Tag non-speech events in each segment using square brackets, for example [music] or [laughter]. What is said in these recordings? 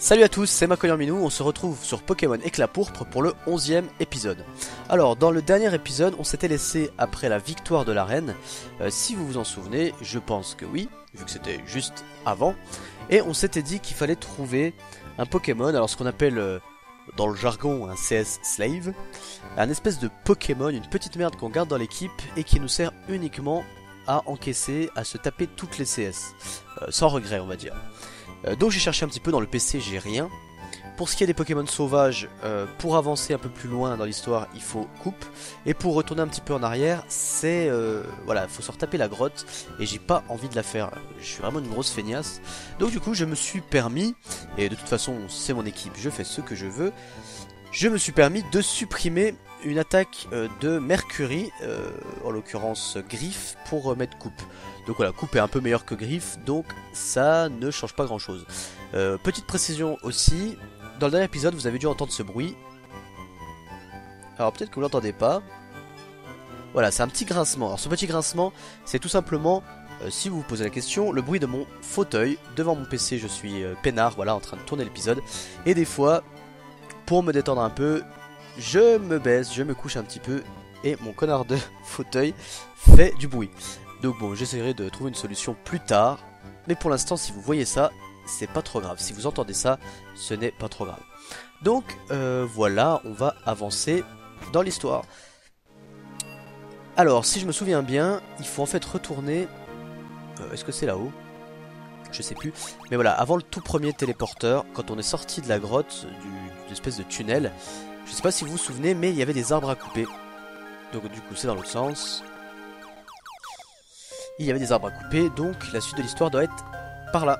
Salut à tous, c'est Macoyan Minou, on se retrouve sur Pokémon Éclat Pourpre pour le 11ème épisode. Alors, dans le dernier épisode, on s'était laissé après la victoire de la reine. Euh, si vous vous en souvenez, je pense que oui, vu que c'était juste avant. Et on s'était dit qu'il fallait trouver un Pokémon, alors ce qu'on appelle euh, dans le jargon un CS Slave, un espèce de Pokémon, une petite merde qu'on garde dans l'équipe et qui nous sert uniquement à encaisser, à se taper toutes les CS. Euh, sans regret, on va dire. Euh, donc j'ai cherché un petit peu dans le PC, j'ai rien. Pour ce qui est des Pokémon sauvages, euh, pour avancer un peu plus loin dans l'histoire, il faut coupe. Et pour retourner un petit peu en arrière, c'est... Euh, voilà, il faut se retaper la grotte. Et j'ai pas envie de la faire. Je suis vraiment une grosse feignasse. Donc du coup, je me suis permis, et de toute façon, c'est mon équipe, je fais ce que je veux. Je me suis permis de supprimer une attaque de Mercury, en l'occurrence Griffe, pour mettre coupe. Donc voilà, coupe est un peu meilleur que griffe, donc ça ne change pas grand chose. Euh, petite précision aussi, dans le dernier épisode vous avez dû entendre ce bruit. Alors peut-être que vous l'entendez pas. Voilà, c'est un petit grincement. Alors ce petit grincement, c'est tout simplement, euh, si vous vous posez la question, le bruit de mon fauteuil. Devant mon PC, je suis euh, peinard, voilà, en train de tourner l'épisode. Et des fois, pour me détendre un peu, je me baisse, je me couche un petit peu et mon connard de [laughs] fauteuil fait du bruit. Donc bon, j'essaierai de trouver une solution plus tard. Mais pour l'instant, si vous voyez ça, c'est pas trop grave. Si vous entendez ça, ce n'est pas trop grave. Donc euh, voilà, on va avancer dans l'histoire. Alors, si je me souviens bien, il faut en fait retourner... Euh, est-ce que c'est là-haut? Je sais plus. Mais voilà, avant le tout premier téléporteur, quand on est sorti de la grotte, d'une espèce de tunnel, je sais pas si vous vous souvenez, mais il y avait des arbres à couper. Donc du coup, c'est dans l'autre sens il y avait des arbres à couper, donc la suite de l'histoire doit être par là.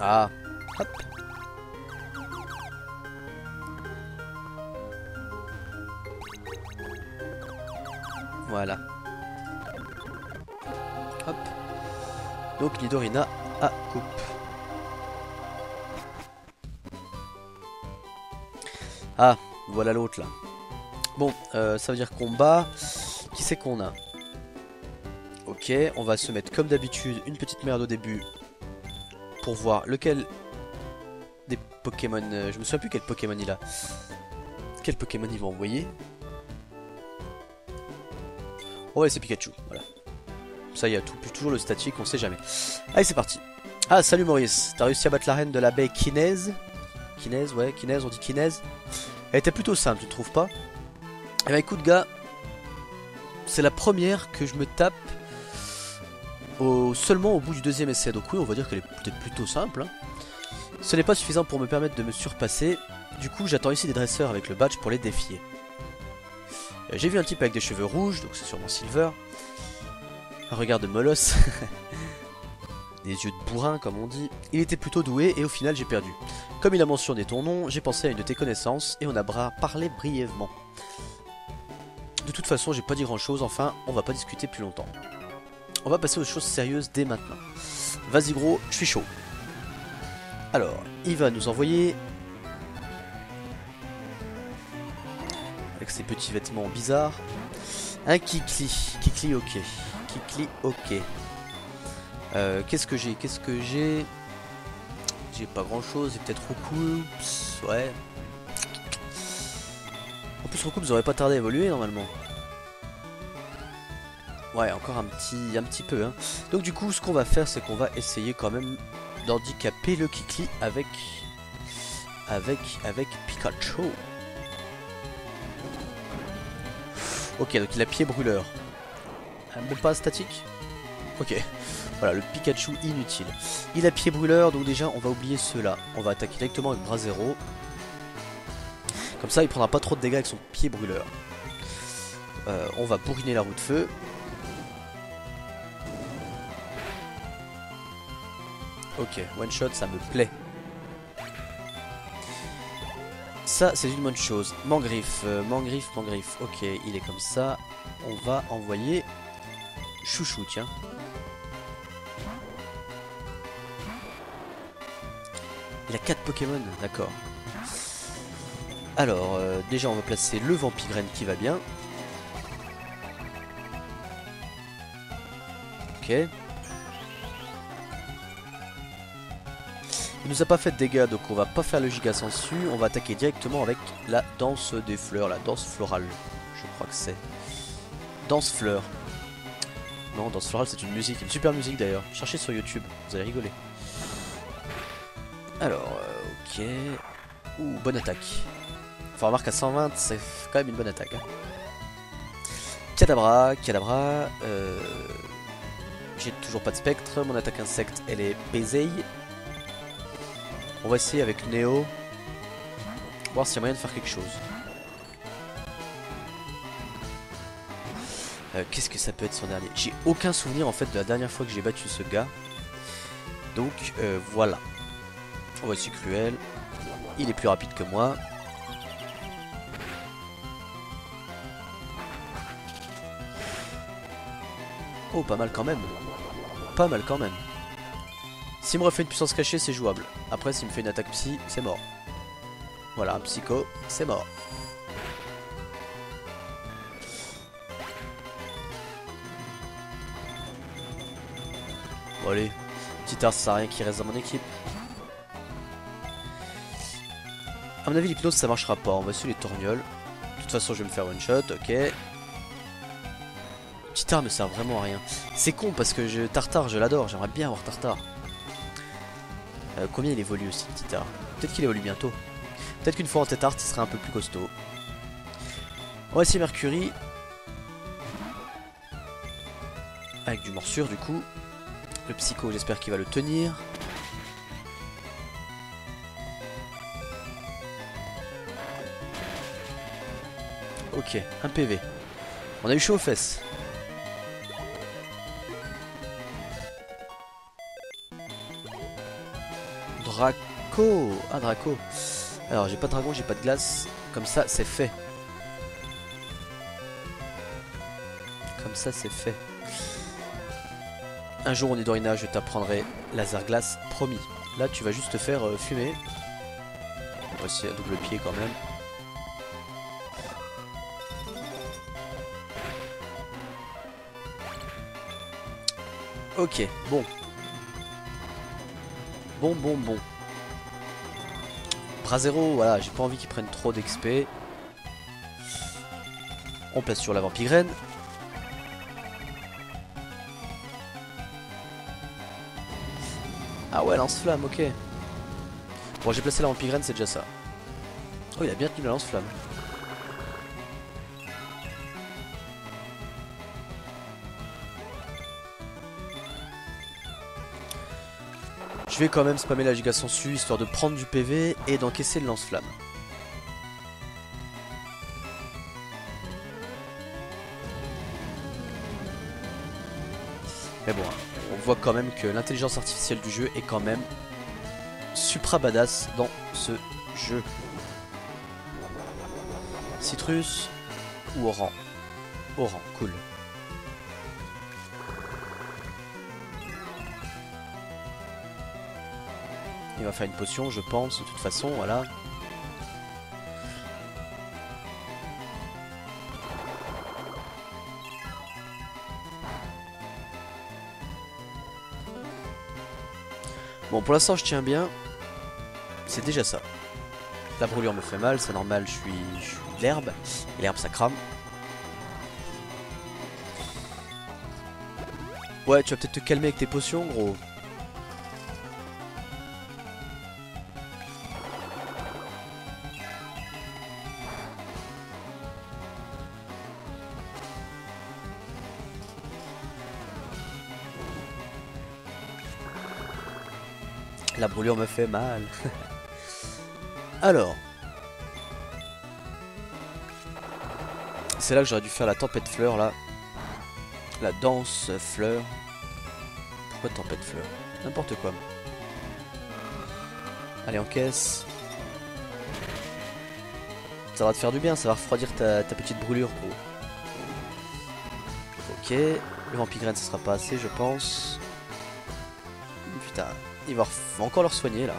Ah, hop. Voilà. Hop. Donc Nidorina à coupe. Ah, voilà l'autre là. Bon, euh, ça veut dire combat. Qui c'est qu'on a? Ok, on va se mettre comme d'habitude une petite merde au début pour voir lequel des Pokémon... Euh, je me souviens plus quel Pokémon il a. Quel Pokémon il va envoyer Oh c'est Pikachu, voilà. Ça y a tout, toujours le statique, on sait jamais. Allez, c'est parti. Ah, salut Maurice, t'as réussi à battre la reine de la baie Kinèse Kinèse, ouais, Kinèse, on dit Kinèse. Elle était plutôt simple, tu trouves pas Eh ben écoute gars, c'est la première que je me tape seulement au bout du deuxième essai. Donc oui, on va dire qu'elle est peut-être plutôt simple. Hein. Ce n'est pas suffisant pour me permettre de me surpasser. Du coup, j'attends ici des dresseurs avec le badge pour les défier. Euh, j'ai vu un type avec des cheveux rouges, donc c'est sûrement Silver. Un regard de molosse. [laughs] des yeux de bourrin, comme on dit. Il était plutôt doué et au final, j'ai perdu. Comme il a mentionné ton nom, j'ai pensé à une de tes connaissances et on a parlé brièvement. De toute façon, j'ai pas dit grand chose, enfin, on va pas discuter plus longtemps. On va passer aux choses sérieuses dès maintenant. Vas-y gros, je suis chaud. Alors, il va nous envoyer... Avec ses petits vêtements bizarres. Un Kikli. Kikli ok. Kikli ok. Euh, Qu'est-ce que j'ai Qu'est-ce que j'ai? J'ai pas grand chose. J'ai peut-être Roucoups. Ouais. En plus Roucoups n'aurait pas tardé à évoluer normalement. Ouais, encore un petit, un petit peu. Hein. Donc du coup, ce qu'on va faire, c'est qu'on va essayer quand même d'handicaper le Kikli avec, avec, avec Pikachu. Ok, donc il a pied brûleur. Même pas statique Ok. Voilà, le Pikachu inutile. Il a pied brûleur, donc déjà, on va oublier ceux-là. On va attaquer directement avec bras zéro. Comme ça, il prendra pas trop de dégâts avec son pied brûleur. Euh, on va bourriner la roue de feu. Ok, one shot, ça me plaît. Ça, c'est une bonne chose. Mangriffe, euh, Mangriffe, Mangriffe. Ok, il est comme ça. On va envoyer Chouchou, tiens. Il a 4 Pokémon, d'accord. Alors, euh, déjà, on va placer le Vampigraine qui va bien. Ok. nous a pas fait de dégâts, donc on va pas faire le giga sensu. On va attaquer directement avec la danse des fleurs, la danse florale. Je crois que c'est. Danse fleur. Non, danse florale, c'est une musique, une super musique d'ailleurs. Cherchez sur YouTube, vous allez rigoler. Alors, euh, ok. Ouh, bonne attaque. Enfin, remarque à 120, c'est quand même une bonne attaque. Hein. Cadabra, Cadabra. Euh... J'ai toujours pas de spectre. Mon attaque insecte, elle est baisée. On va essayer avec Neo. Voir s'il y a moyen de faire quelque chose. Euh, Qu'est-ce que ça peut être son dernier J'ai aucun souvenir en fait de la dernière fois que j'ai battu ce gars. Donc euh, voilà. Essayer Cruel. Il est plus rapide que moi. Oh, pas mal quand même. Pas mal quand même. S'il me refait une puissance cachée, c'est jouable. Après, s'il me fait une attaque psy, c'est mort. Voilà, un psycho, c'est mort. Bon allez, petit art, ça sert à rien qui reste dans mon équipe. A mon avis, l'hypnose ça marchera pas. On va essayer les torgnoles. De toute façon, je vais me faire one shot, ok. Petit art me sert vraiment à rien. C'est con parce que je, Tartare, je l'adore. J'aimerais bien avoir Tartare. Euh, combien il évolue aussi, petit art Peut-être qu'il évolue bientôt. Peut-être qu'une fois en tête art, il sera un peu plus costaud. On va essayer Mercury. Avec du morsure, du coup. Le psycho, j'espère qu'il va le tenir. Ok, un PV. On a eu chaud aux fesses. Draco Ah, Draco. Alors, j'ai pas de dragon, j'ai pas de glace. Comme ça, c'est fait. Comme ça, c'est fait. Un jour, on est je t'apprendrai laser glace, promis. Là, tu vas juste te faire euh, fumer. Voici un double pied quand même. Ok, bon. Bon, bon, bon. Brazero, voilà, j'ai pas envie qu'ils prennent trop d'XP. On place sur la Ah ouais, lance-flamme, ok. Bon, j'ai placé la vampigraine, c'est déjà ça. Oh, il a bien tenu la lance-flamme. Je vais quand même spammer la giga sensu histoire de prendre du PV et d'encaisser le lance-flamme. Quand même que l'intelligence artificielle du jeu est quand même supra badass dans ce jeu. Citrus ou Oran? Oran, cool. Il va faire une potion, je pense, de toute façon, voilà. Bon, pour l'instant, je tiens bien. C'est déjà ça. La brûlure me fait mal, c'est normal, je suis, je suis l'herbe. L'herbe, ça crame. Ouais, tu vas peut-être te calmer avec tes potions, gros. La brûlure me fait mal. [laughs] Alors. C'est là que j'aurais dû faire la tempête fleur là. La danse fleur. Pourquoi tempête fleur? N'importe quoi. Allez, en caisse. Ça va te faire du bien, ça va refroidir ta, ta petite brûlure, gros. Ok. Le vampigraine, ce sera pas assez, je pense. Il va, va encore leur soigner là.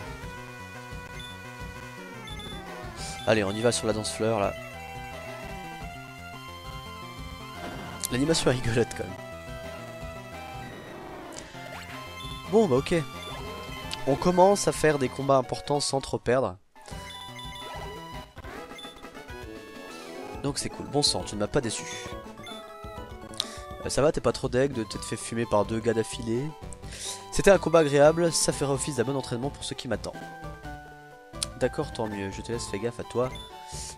Allez, on y va sur la danse fleur là. L'animation est rigolote quand même. Bon bah ok. On commence à faire des combats importants sans trop perdre. Donc c'est cool. Bon sang, tu ne m'as pas déçu. Euh, ça va, t'es pas trop deg de t'être fait fumer par deux gars d'affilée C'était un combat agréable, ça fera office d'un bon entraînement pour ceux qui m'attendent. D'accord, tant mieux, je te laisse, fais gaffe à toi.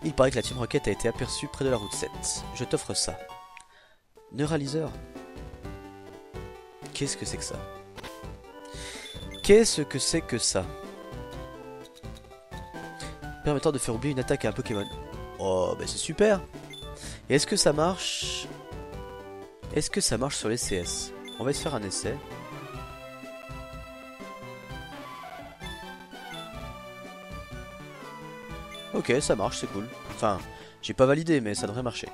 Il paraît que la Team Rocket a été aperçue près de la route 7. Je t'offre ça. Neuraliseur Qu'est-ce que c'est que ça? Qu'est-ce que c'est que ça? Permettant de faire oublier une attaque à un Pokémon. Oh, bah c'est super est-ce que ça marche? Est-ce que ça marche sur les CS On va se faire un essai. Ok, ça marche, c'est cool. Enfin, j'ai pas validé, mais ça devrait marcher.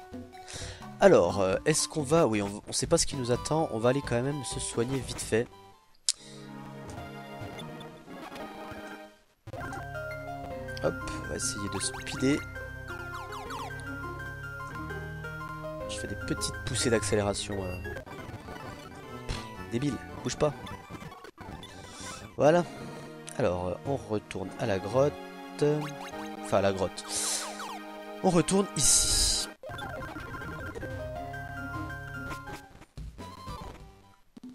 Alors, euh, est-ce qu'on va... Oui, on, sait pas ce qui nous attend. On va aller quand même se soigner vite fait. Hop, on va essayer de speeder. Je fais des petites poussées d'accélération. Euh. Débile, bouge pas. Voilà. Alors, euh, on retourne à la grotte. Enfin, la grotte. On retourne ici.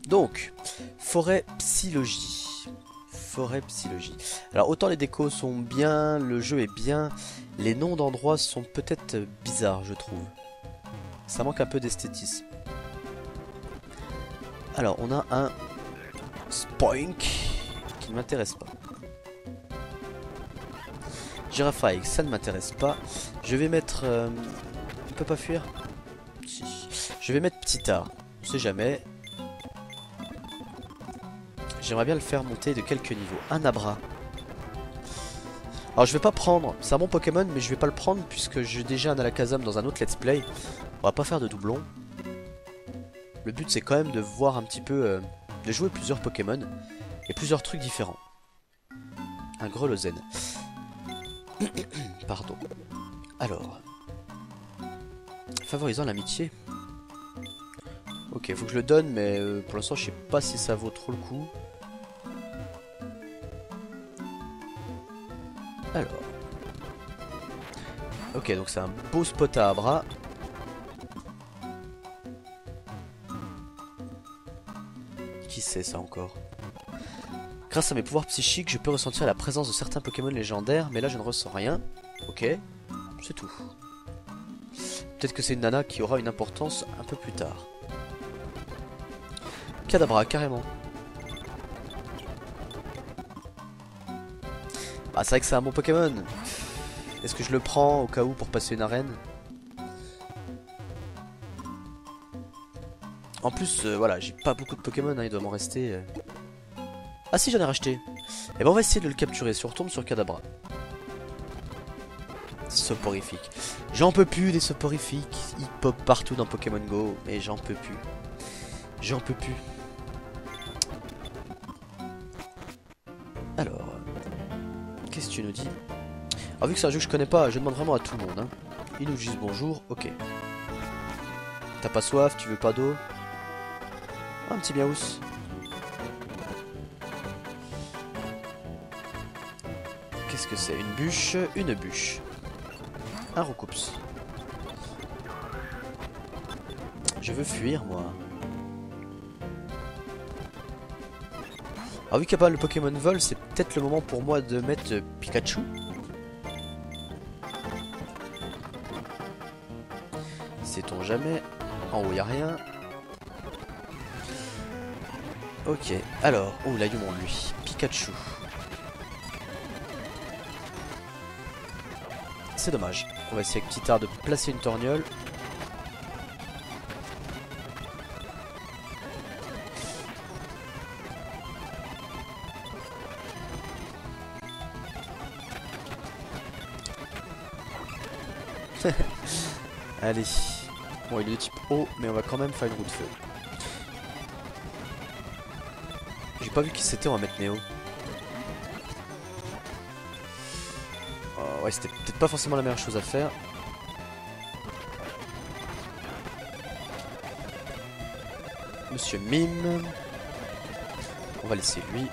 Donc, forêt psychologie. Forêt psychologie. Alors, autant les décos sont bien, le jeu est bien, les noms d'endroits sont peut-être bizarres, je trouve. Ça manque un peu d'esthétisme. Alors, on a un Spoink qui ne m'intéresse pas. Girafaïque, ça ne m'intéresse pas. Je vais mettre... Euh, on peut pas fuir? Si. Je vais mettre Petit On sait jamais. J'aimerais bien le faire monter de quelques niveaux. Un Abra. Alors je vais pas prendre, c'est un bon Pokémon mais je vais pas le prendre puisque j'ai déjà un Alakazam dans un autre let's play. On va pas faire de doublon. Le but c'est quand même de voir un petit peu, euh, de jouer plusieurs Pokémon et plusieurs trucs différents. Un Grelozen. [coughs] Pardon. Alors. Favorisant l'amitié. Ok, faut que je le donne, mais euh, pour l'instant, je sais pas si ça vaut trop le coup. Alors. Ok, donc c'est un beau spot à Abra. Qui sait ça encore? Grâce à mes pouvoirs psychiques, je peux ressentir la présence de certains Pokémon légendaires, mais là je ne ressens rien. Ok, c'est tout. Peut-être que c'est une nana qui aura une importance un peu plus tard. Kadabra, carrément. Bah c'est vrai que c'est un bon Pokémon. Est-ce que je le prends au cas où pour passer une arène? En plus, euh, voilà, j'ai pas beaucoup de Pokémon, hein, il doit m'en rester... Euh, ah si, j'en ai racheté. Et eh ben on va essayer de le capturer. Si on retombe sur Kadabra. Soporifique. J'en peux plus des soporifiques. Ils pop partout dans Pokémon Go. Mais j'en peux plus. J'en peux plus. Alors. Qu'est-ce que tu nous dis? Alors vu que c'est un jeu que je connais pas, je demande vraiment à tout le monde. Hein. Ils nous disent bonjour. Ok. T'as pas soif Tu veux pas d'eau? Un petit miaous. Qu'est-ce que c'est Une bûche Une bûche? Un roucoups. Je veux fuir, moi. Ah oui, capable le Pokémon vol, c'est peut-être le moment pour moi de mettre Pikachu. Sait-on jamais? En haut, il a rien. Ok, alors, oh, là, il monde, lui. Pikachu. C'est dommage. On va essayer avec petit de placer une torgnole. [laughs] Allez. Bon, il est de type eau, mais on va quand même faire une roue de feu. J'ai pas vu qui c'était, on va mettre Néo. ouais, c'était peut-être pas forcément la meilleure chose à faire. Monsieur Mime. On va laisser lui.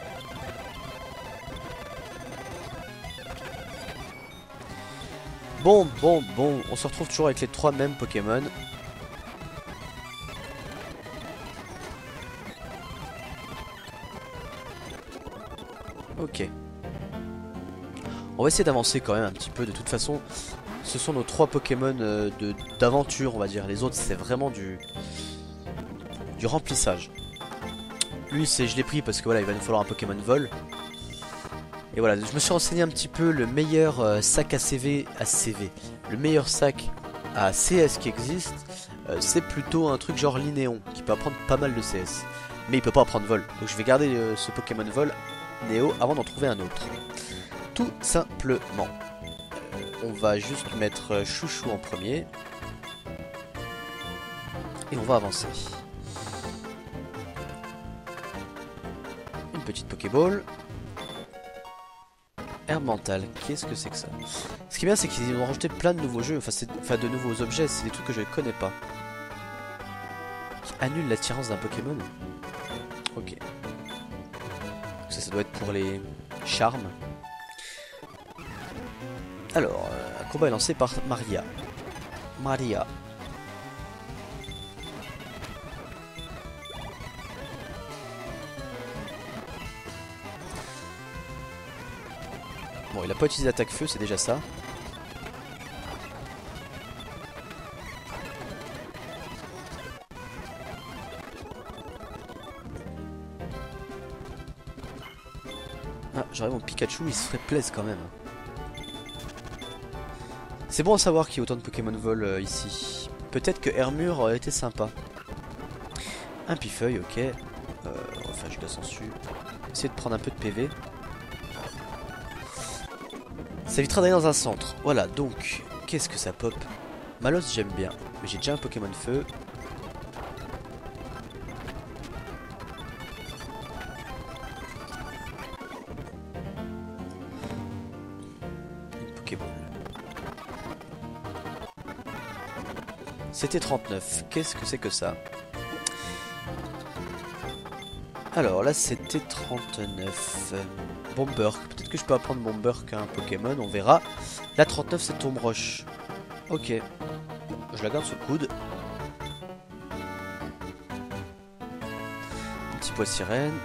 Bon, bon, bon, on se retrouve toujours avec les trois mêmes Pokémon. On va essayer d'avancer quand même un petit peu. De toute façon, ce sont nos trois Pokémon euh, d'aventure, on va dire. Les autres, c'est vraiment du, du remplissage. Lui, c'est je l'ai pris parce que voilà, il va nous falloir un Pokémon vol. Et voilà, je me suis renseigné un petit peu le meilleur euh, sac à CV, à CV, le meilleur sac à CS qui existe, euh, c'est plutôt un truc genre Linéon, qui peut apprendre pas mal de CS. Mais il peut pas apprendre vol. Donc je vais garder ce Pokémon vol Néo avant d'en trouver un autre. Tout simplement. On va juste mettre Chouchou en premier. Et on va avancer. Une petite Pokéball. Herbe mentale, qu'est-ce que c'est que ça? Ce qui est bien, c'est qu'ils ont rajouté plein de nouveaux jeux, enfin, enfin de nouveaux objets, c'est des trucs que je ne connais pas. Qui annulent l'attirance d'un Pokémon Ok. Ça, ça doit être pour les charmes. Alors, un combat est lancé par Maria. Maria. Bon, il a pas utilisé l'attaque feu, c'est déjà ça. Ah, j'aurais mon Pikachu, il se ferait plaisir quand même. C'est bon à savoir qu'il y a autant de Pokémon vol euh, ici. Peut-être que Hermure aurait été sympa. Un Pifeuille, ok. Euh, va faire giga sensu. Essayer de prendre un peu de PV. Ça évitera d'aller dans un centre. Voilà, donc, qu'est-ce que ça pop? Malos, j'aime bien. Mais j'ai déjà un Pokémon feu. C'était 39. Qu'est-ce que c'est que ça? Alors là, c'était 39. Bomberk. Peut-être que je peux apprendre Bomberk à un Pokémon, on verra. La 39, c'est Tomb Rush. Ok. Je la garde sous le coude. Petit poids sirène.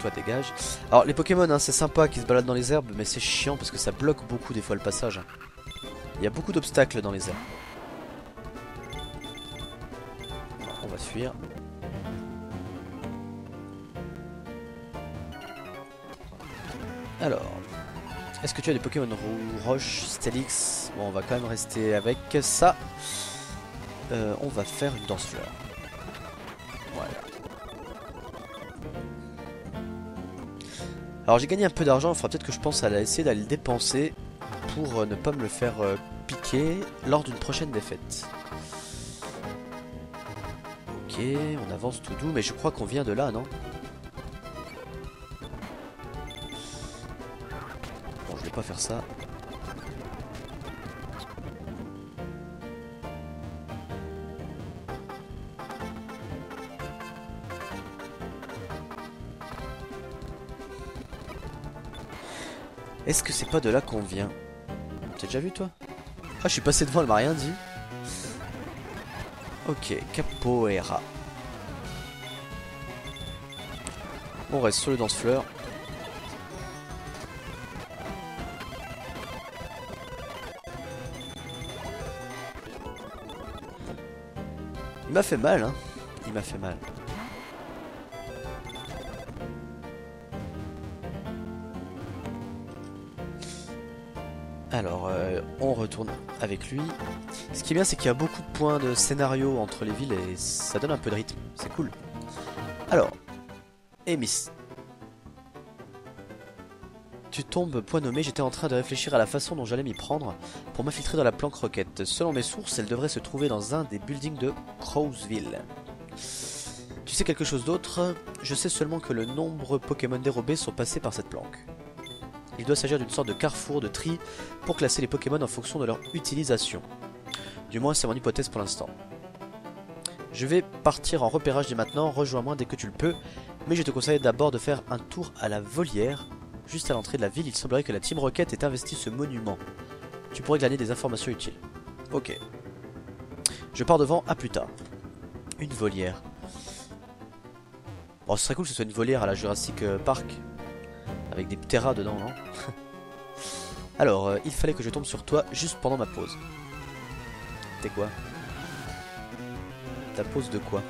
Toi, dégage. Alors, les Pokémon, hein, c'est sympa qu'ils se baladent dans les herbes, mais c'est chiant parce que ça bloque beaucoup des fois le passage. Il y a beaucoup d'obstacles dans les herbes. Alors, est-ce que tu as des Pokémon Roche, Stelix? Bon, on va quand même rester avec ça. Euh, on va faire une danse fleur. Voilà. Alors j'ai gagné un peu d'argent, il faudra peut-être que je pense à essayer d'aller le dépenser pour euh, ne pas me le faire euh, piquer lors d'une prochaine défaite. On avance tout doux, mais je crois qu'on vient de là, non faire ça. Est-ce que c'est pas de là qu'on vient? T'as déjà vu toi? Ah je suis passé devant, elle m'a rien dit. Ok, capoeira. On reste sur le danse-fleur. Il m'a fait mal, hein. Il m'a fait mal. Alors, euh, on retourne avec lui. Ce qui est bien, c'est qu'il y a beaucoup de points de scénario entre les villes et ça donne un peu de rythme. C'est cool. Alors, Emis, tu tombes, point nommé, j'étais en train de réfléchir à la façon dont j'allais m'y prendre pour m'infiltrer dans la planque roquette. Selon mes sources, elle devrait se trouver dans un des buildings de Crowsville. Tu sais quelque chose d'autre? Je sais seulement que le nombreux Pokémon dérobés sont passés par cette planque. Il doit s'agir d'une sorte de carrefour de tri pour classer les Pokémon en fonction de leur utilisation. Du moins, c'est mon hypothèse pour l'instant. Je vais partir en repérage dès maintenant, rejoins-moi dès que tu le peux, mais je te conseille d'abord de faire un tour à la volière Juste à l'entrée de la ville, il semblerait que la Team Rocket ait investi ce monument. tu pourrais glaner des informations utiles. Ok. Je pars devant, à plus tard. Une volière. Bon, ce serait cool que ce soit une volière à la Jurassic euh, Park. Avec des pteras dedans, non [laughs] Alors, euh, il fallait que je tombe sur toi juste pendant ma pause. T'es quoi? Ta pause de quoi?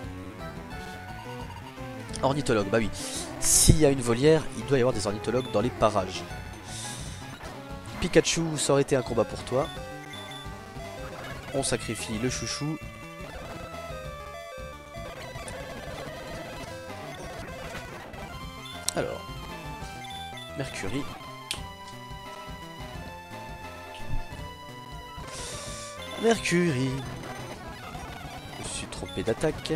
Ornithologue, bah oui. S'il y a une volière, il doit y avoir des ornithologues dans les parages. Pikachu, ça aurait été un combat pour toi. On sacrifie le chouchou. Mercury. Mercury. Je me suis trompé d'attaque.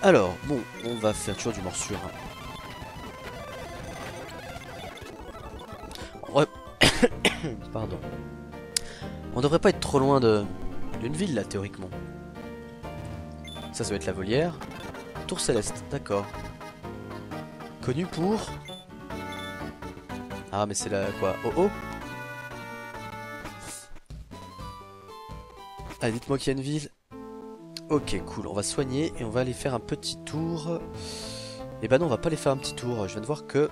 Alors, bon, on va faire toujours du morsure. Ouais. [coughs] Pardon. On devrait pas être trop loin de d'une ville là, théoriquement. Ça, ça va être la volière. Tour céleste, d'accord. Connu pour... Ah, mais c'est la... quoi? Oh oh Ah, dites-moi qu'il y a une ville. Ok, cool. On va soigner et on va aller faire un petit tour. Et eh ben non, on va pas aller faire un petit tour. Je viens de voir que,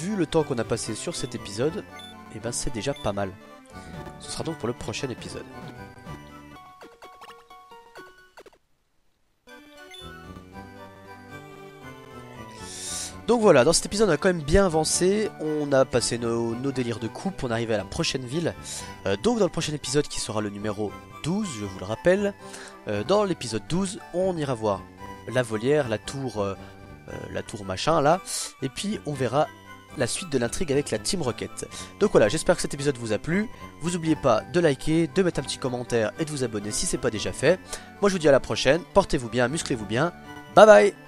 vu le temps qu'on a passé sur cet épisode, et eh ben c'est déjà pas mal. Ce sera donc pour le prochain épisode. Donc voilà, dans cet épisode on a quand même bien avancé, on a passé nos, délires de coupe, on est arrivé à la prochaine ville. Euh, donc dans le prochain épisode qui sera le numéro 12, je vous le rappelle, euh, dans l'épisode 12 on ira voir la volière, la tour, euh, la tour machin là, et puis on verra la suite de l'intrigue avec la Team Rocket. Donc voilà, j'espère que cet épisode vous a plu. Vous n'oubliez pas de liker, de mettre un petit commentaire et de vous abonner si ce n'est pas déjà fait. Moi je vous dis à la prochaine, portez-vous bien, musclez-vous bien. Bye bye